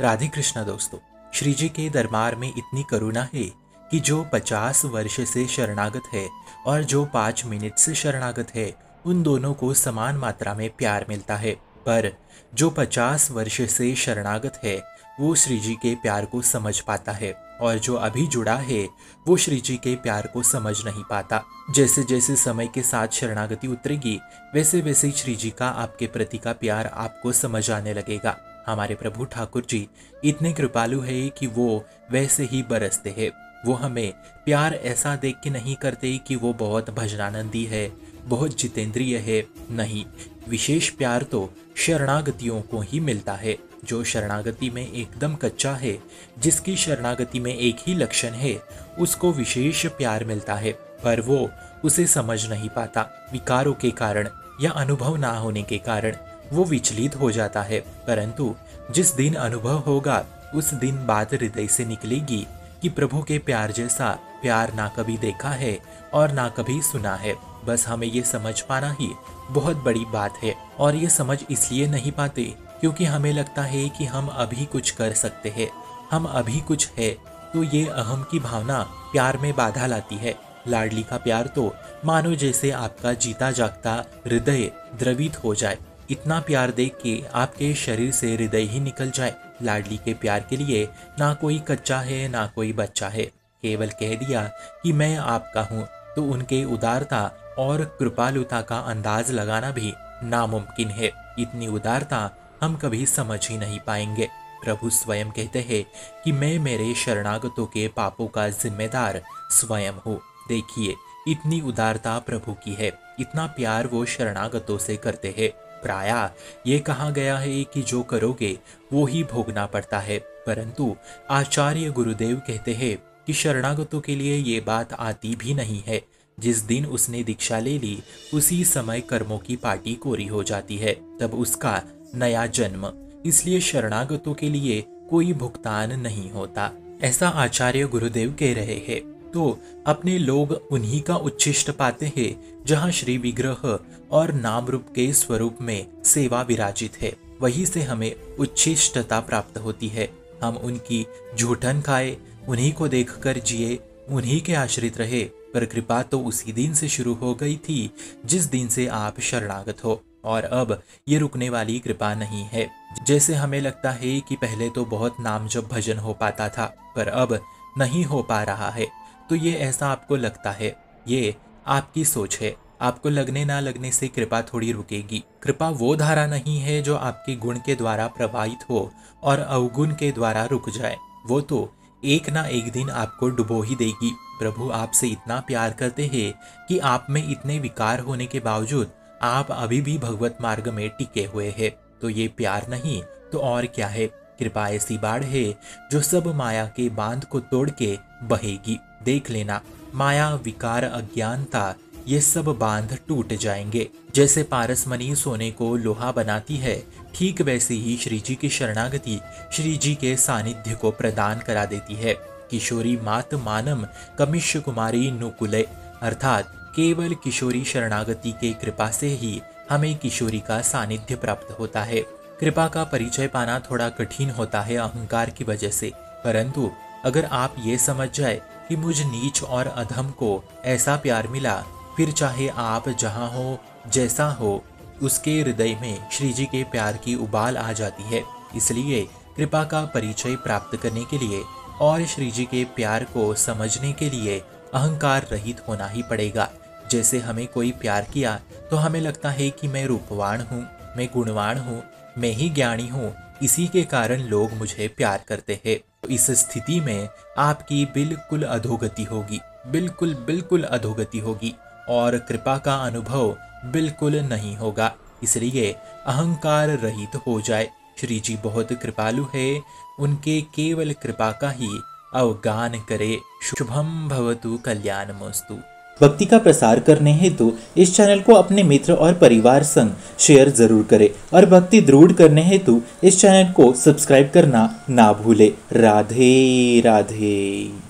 राधे कृष्णा दोस्तों श्री जी के दरबार में इतनी करुणा है कि जो पचास वर्ष से शरणागत है और जो पाँच मिनट से शरणागत है, उन दोनों को समान मात्रा में प्यार मिलता है। पर जो पचास वर्ष से शरणागत है, वो श्री जी के प्यार को समझ पाता है और जो अभी जुड़ा है, वो श्री जी के प्यार को समझ नहीं पाता। जैसे जैसे समय के साथ शरणागति उतरेगी, वैसे वैसे श्री जी का आपके प्रति का प्यार आपको समझ आने लगेगा। हमारे प्रभु ठाकुर जी इतने कृपालु है कि वो वैसे ही बरसते हैं। वो हमें प्यार ऐसा देख के नहीं करते कि वो बहुत भजनानंदी है, बहुत जितेंद्रिय है, नहीं। विशेष प्यार तो शरणागतियों को ही मिलता है, जो शरणागति में एकदम कच्चा है, जिसकी शरणागति में एक ही लक्षण है, उसको विशेष प्यार मिलता है, पर वो उसे समझ नहीं पाता, विकारों के कारण या अनुभव ना होने के कारण। वो विचलित हो जाता है। परंतु जिस दिन अनुभव होगा, उस दिन बात हृदय से निकलेगी कि प्रभु के प्यार जैसा प्यार ना कभी देखा है और ना कभी सुना है। बस हमें ये समझ पाना ही बहुत बड़ी बात है और ये समझ इसलिए नहीं पाते क्योंकि हमें लगता है कि हम अभी कुछ कर सकते हैं। हम अभी कुछ है तो ये अहम की भावना प्यार में बाधा लाती है। लाडली का प्यार तो मानो जैसे आपका जीता जागता हृदय द्रवित हो जाए। इतना प्यार देख के आपके शरीर से हृदय ही निकल जाए। लाडली के प्यार के लिए ना कोई कच्चा है, ना कोई बच्चा है। केवल कह दिया कि मैं आपका हूँ तो उनके उदारता और कृपालुता का अंदाज लगाना भी नामुमकिन है। इतनी उदारता हम कभी समझ ही नहीं पाएँगे। प्रभु स्वयं कहते हैं कि मैं मेरे शरणागतों के पापों का जिम्मेदार स्वयं हूँ। देखिए, इतनी उदारता प्रभु की है। इतना प्यार वो शरणागतों से करते हैं। प्राय ये कहा गया है कि जो करोगे, वो ही भोगना पड़ता है। परंतु आचार्य गुरुदेव कहते हैं कि शरणागतों के लिए ये बात आती भी नहीं है। जिस दिन उसने दीक्षा ले ली, उसी समय कर्मों की पार्टी कोरी हो जाती है। तब उसका नया जन्म। इसलिए शरणागतों के लिए कोई भुगतान नहीं होता। ऐसा आचार्य गुरुदेव कह रहे हैं। तो अपने लोग उन्हीं का उच्छिष्ट पाते हैं, जहाँ श्री विग्रह और नाम रूप के स्वरूप में सेवा विराजित है। वही से हमें उच्छिष्टता प्राप्त होती है। हम उनकी झूठन खाए, उन्हीं को देखकर जिए, उन्हीं के आश्रित रहे। पर कृपा तो उसी दिन से शुरू हो गई थी, जिस दिन से आप शरणागत हो। और अब ये रुकने वाली कृपा नहीं है। जैसे हमें लगता है कि पहले तो बहुत नाम जब भजन हो पाता था, पर अब नहीं हो पा रहा है। तो ये ऐसा आपको लगता है, ये आपकी सोच है। आपको लगने ना लगने से कृपा थोड़ी रुकेगी। कृपा वो धारा नहीं है जो आपके गुण के द्वारा प्रवाहित हो और अवगुण के द्वारा रुक जाए। वो तो एक ना एक दिन आपको डुबो ही देगी। प्रभु आपसे इतना प्यार करते हैं कि आप में इतने विकार होने के बावजूद आप अभी भी भगवत मार्ग में टिके हुए हैं। तो ये प्यार नहीं तो और क्या है? कृपा ऐसी बाढ़ है जो सब माया के बाँध को तोड़ के बहेगी। देख लेना। माया, विकार, अज्ञानता, ये सब बाँध टूट जाएँगे। जैसे पारसमणि सोने को लोहा बनाती है, ठीक वैसे ही श्री जी की शरणागति श्री जी के सानिध्य को प्रदान करा देती है। किशोरी मात मानम कमिश कुमारी नुकुले, अर्थात केवल किशोरी शरणागति के कृपा से ही हमें किशोरी का सानिध्य प्राप्त होता है। कृपा का परिचय पाना थोड़ा कठिन होता है अहंकार की वजह से, परंतु अगर आप ये समझ जाए कि मुझ नीच और अधम को ऐसा प्यार मिला, फिर चाहे आप जहाँ हो, जैसा हो, उसके हृदय में श्री जी के प्यार की उबाल आ जाती है। इसलिए कृपा का परिचय प्राप्त करने के लिए और श्री जी के प्यार को समझने के लिए अहंकार रहित होना ही पड़ेगा। जैसे हमें कोई प्यार किया तो हमें लगता है कि मैं रूपवान हूँ, मैं गुणवान हूँ, मैं ही ज्ञानी हूँ। इसी के कारण लोग मुझे प्यार करते हैं। तो इस स्थिति में आपकी बिल्कुल अधोगति होगी। बिल्कुल बिल्कुल अधोगति होगी और कृपा का अनुभव बिल्कुल नहीं होगा। इसलिए अहंकार रहित हो जाए। श्री जी बहुत कृपालु है। उनके केवल कृपा का ही अवगान करे। शुभम भवतु कल्याण मस्तु भक्ति का प्रसार करने हेतु इस चैनल को अपने मित्र और परिवार संग शेयर ज़रूर करें और भक्ति दृढ़ करने हेतु इस चैनल को सब्सक्राइब करना ना भूले। राधे राधे।